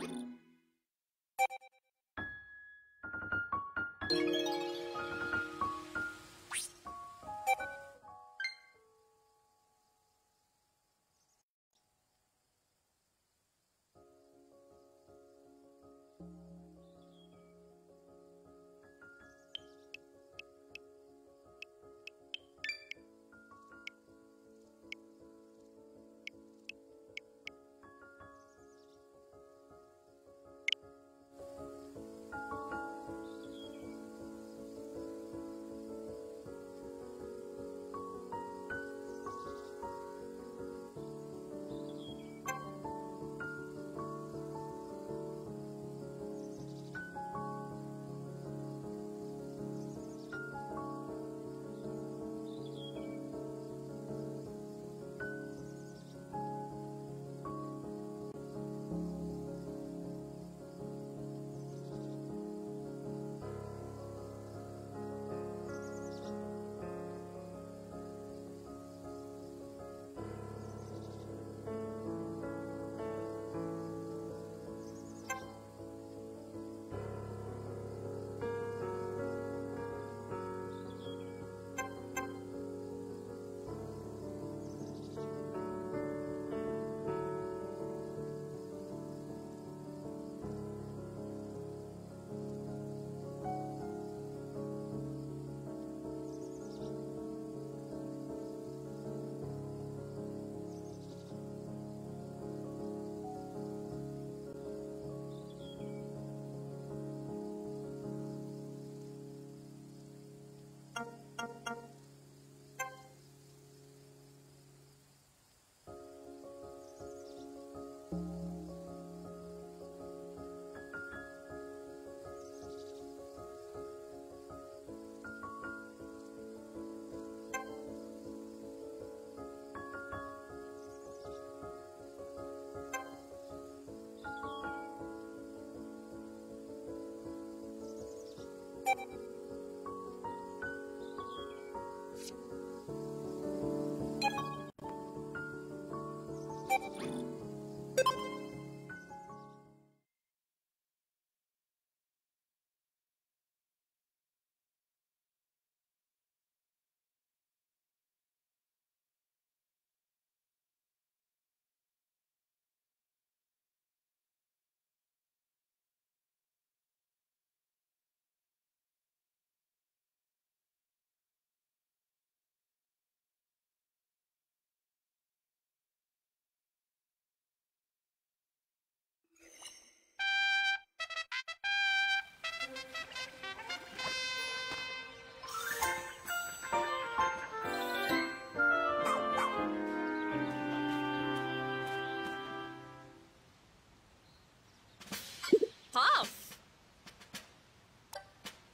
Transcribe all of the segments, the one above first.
you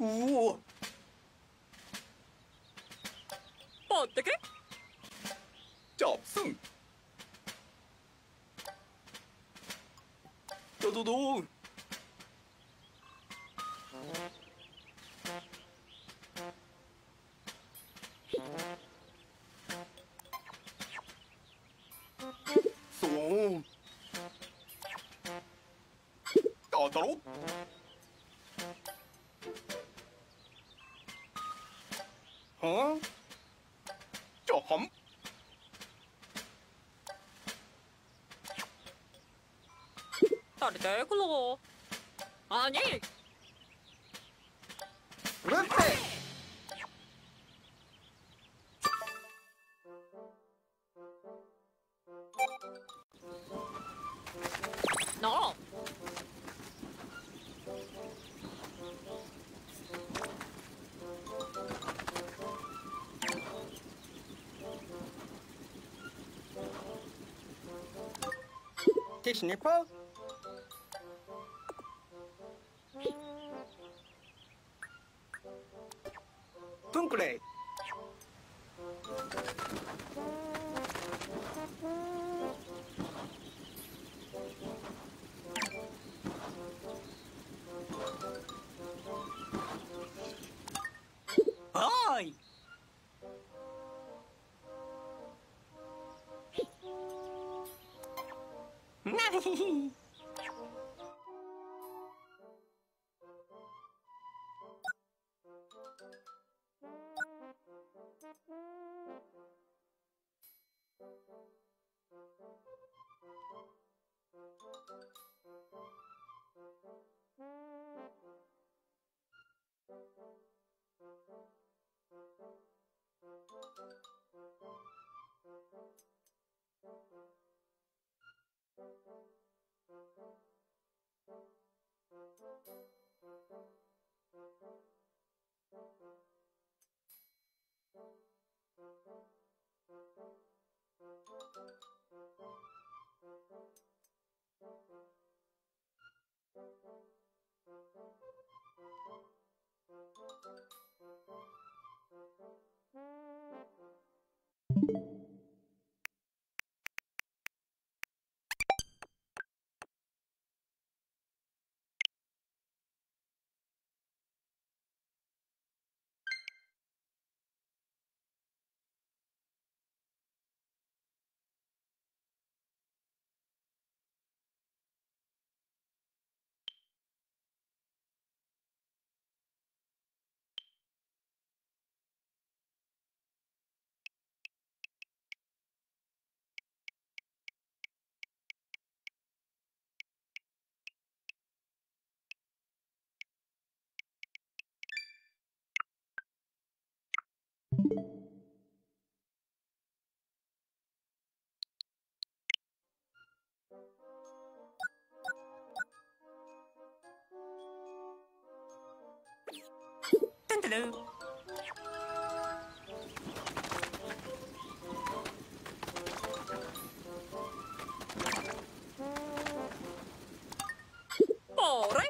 うお持ってけ。ジョブスン。ドドドーン 내글로 아니 루페 너 Technical? Thank you. Hello. All right.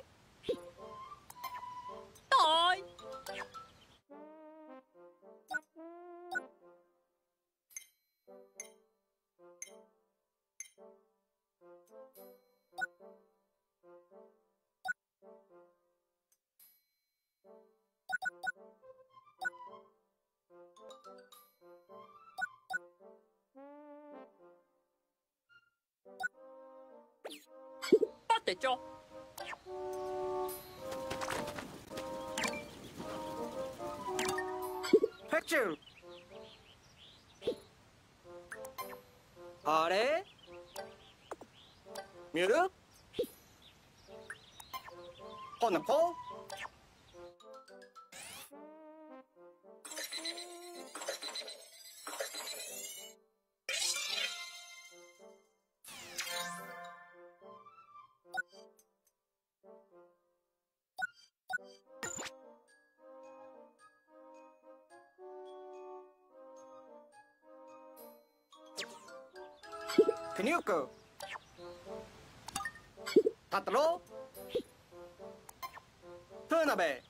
待ってちょあれ？ミュル？こんな子 Kanuko. Tataro. Tanabe.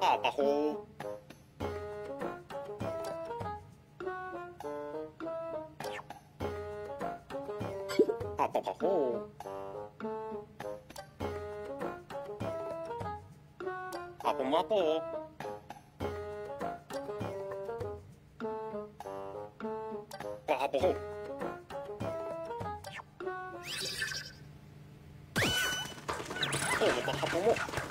阿爸呼。爸爸呼。爸爸妈不。爸爸呼。Oh, my God.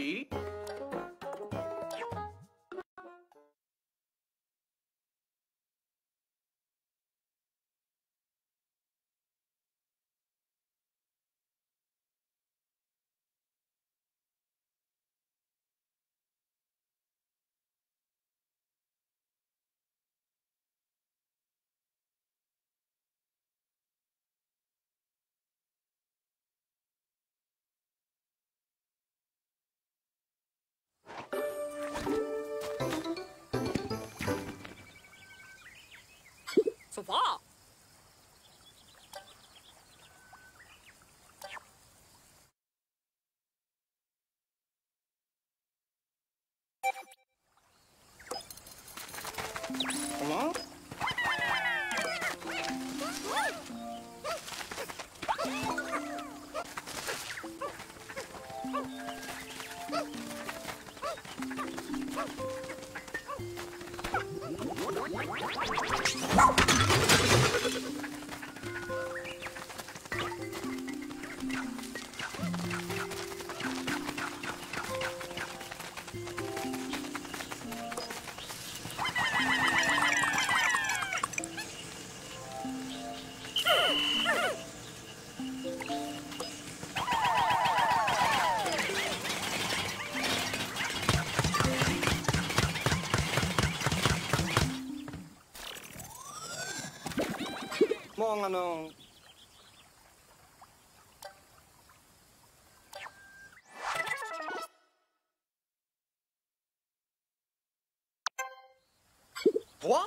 G. 사랑하는 뭐?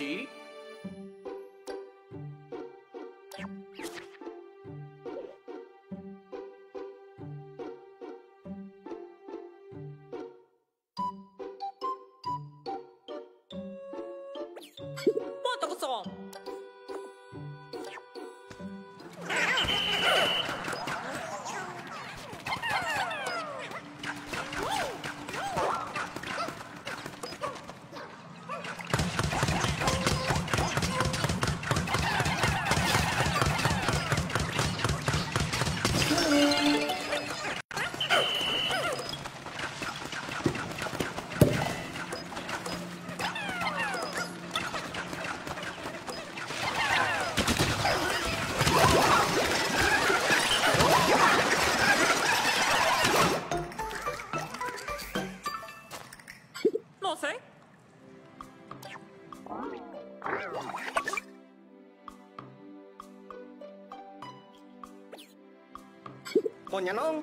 カウプチまたくさん。doña, no,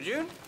Could you?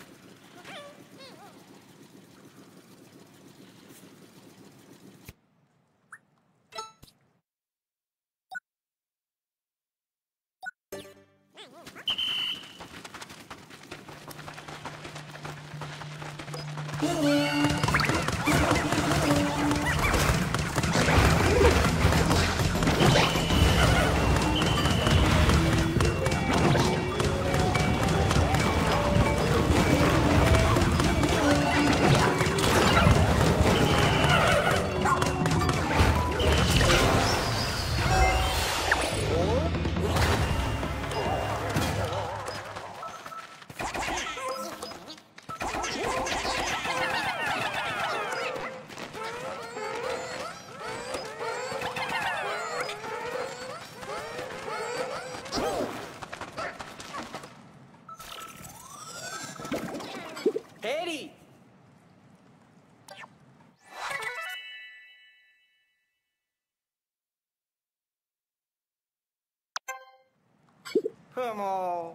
them all.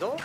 여기도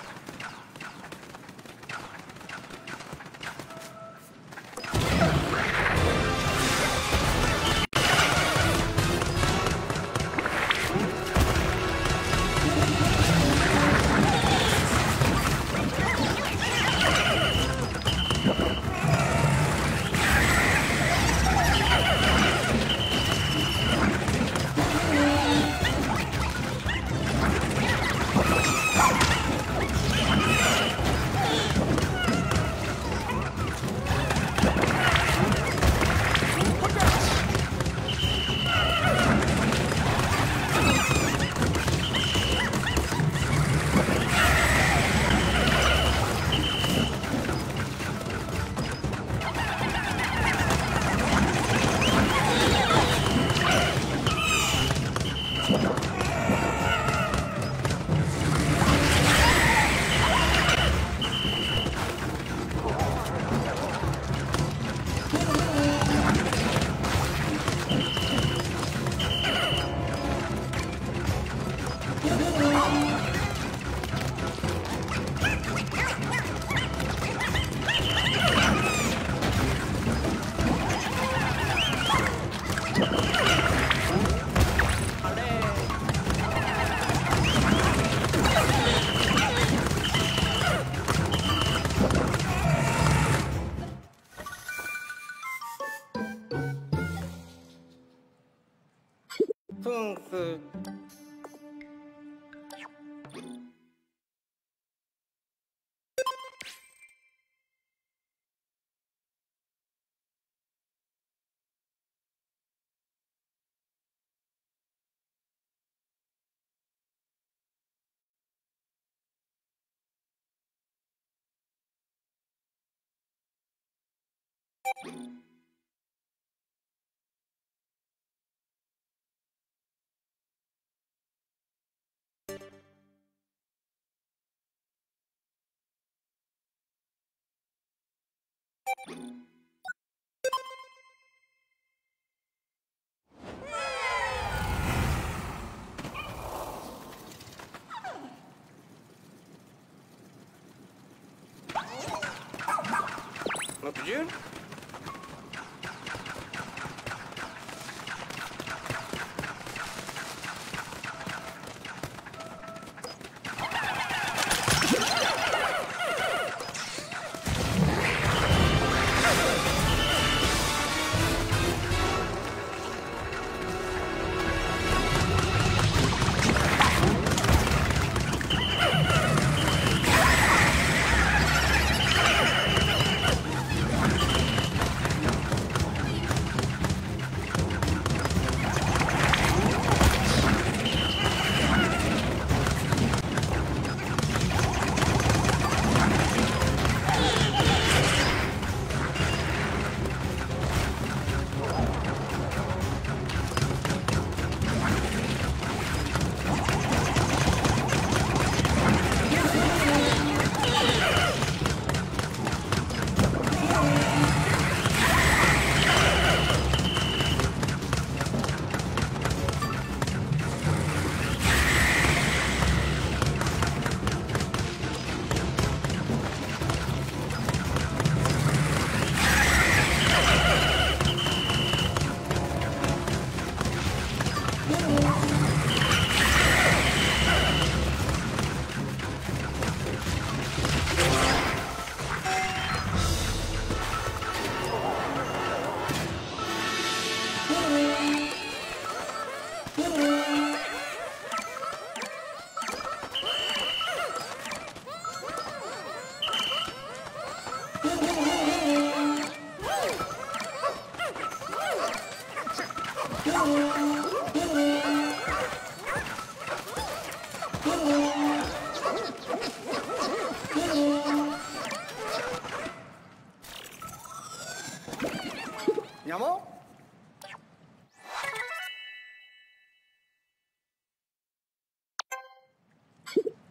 Not you?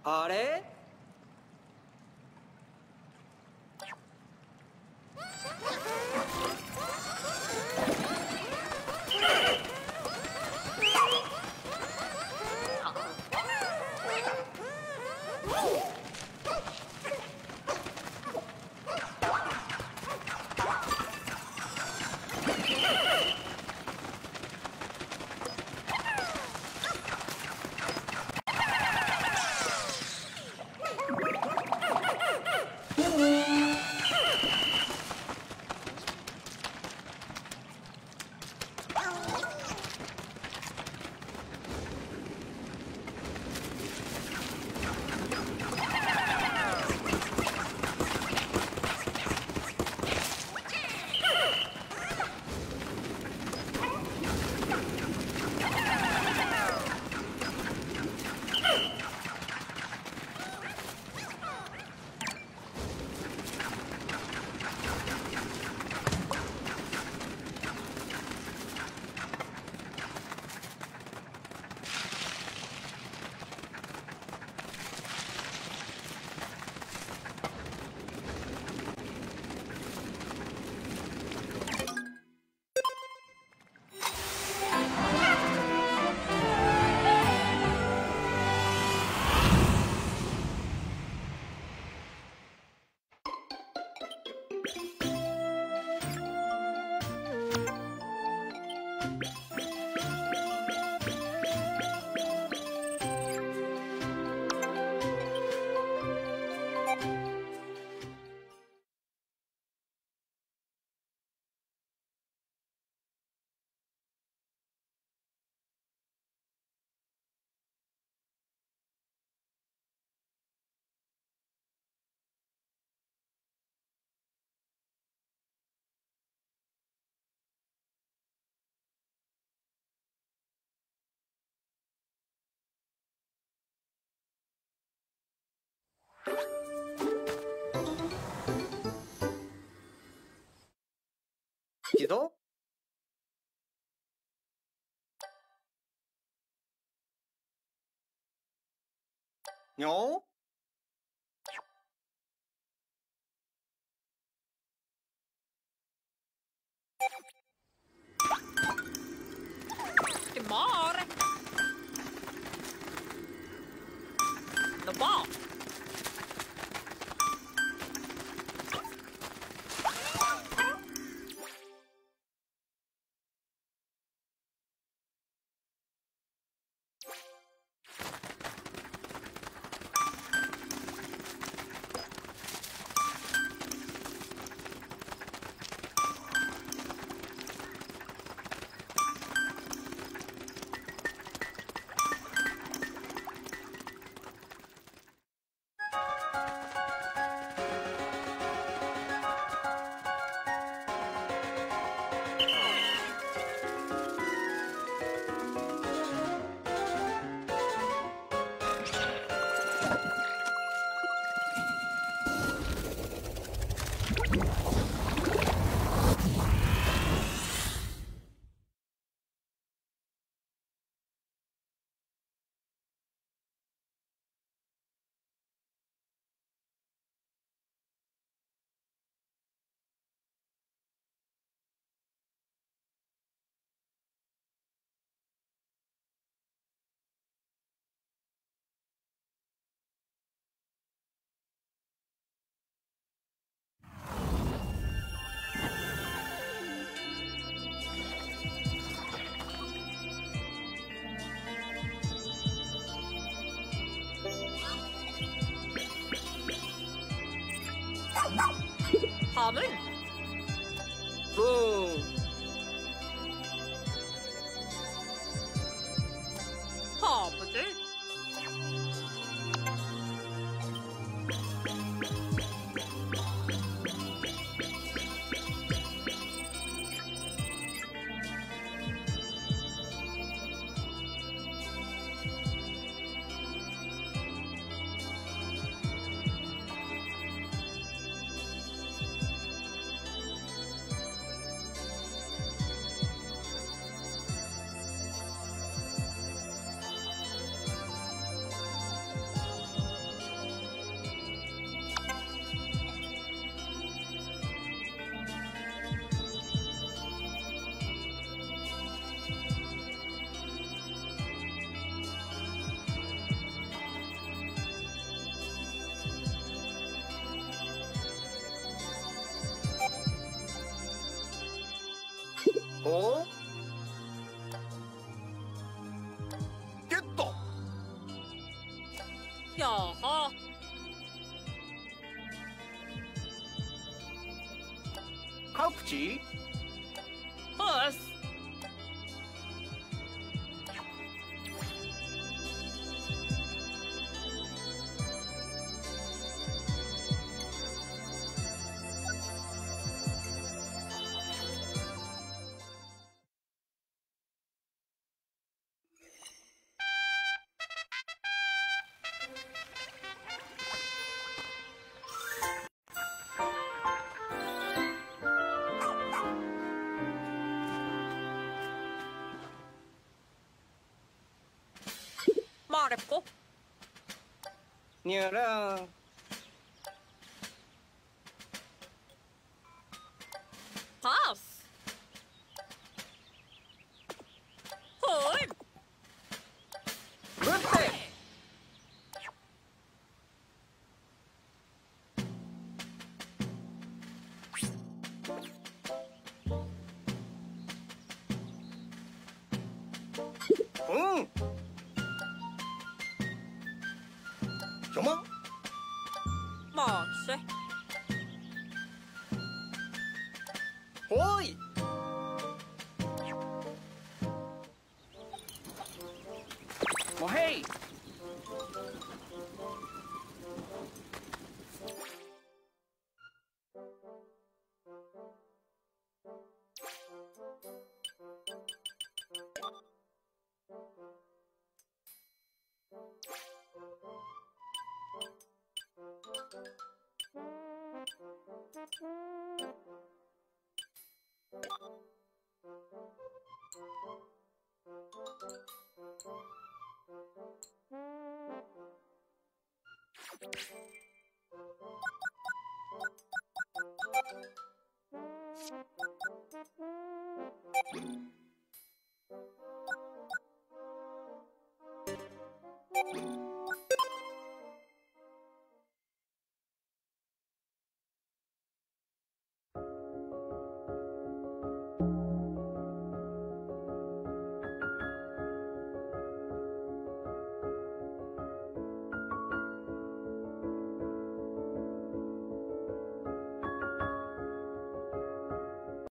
あれ？Chị tốt, 棒 common おゲット。や 어렵고? 니라